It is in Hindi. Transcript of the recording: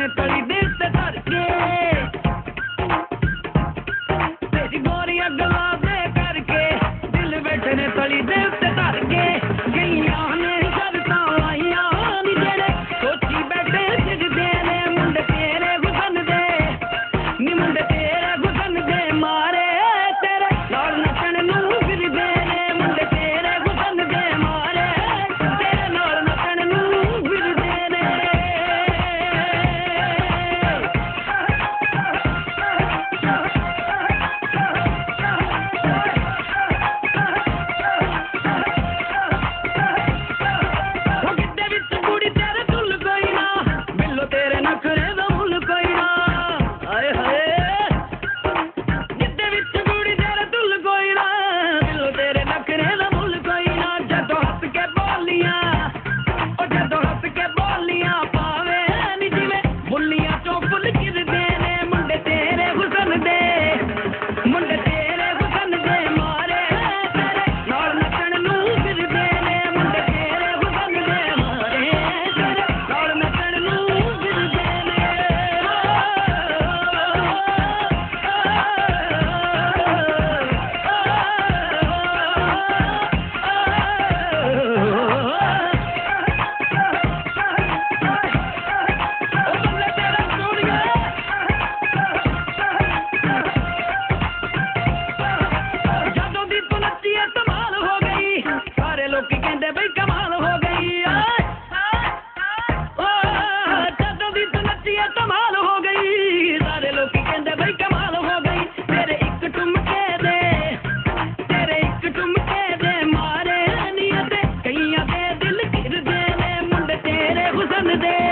में पड़ी दिल से भर करके दिल बैठने पड़ी दिल से भर के। गई ಬಂದಿದೆ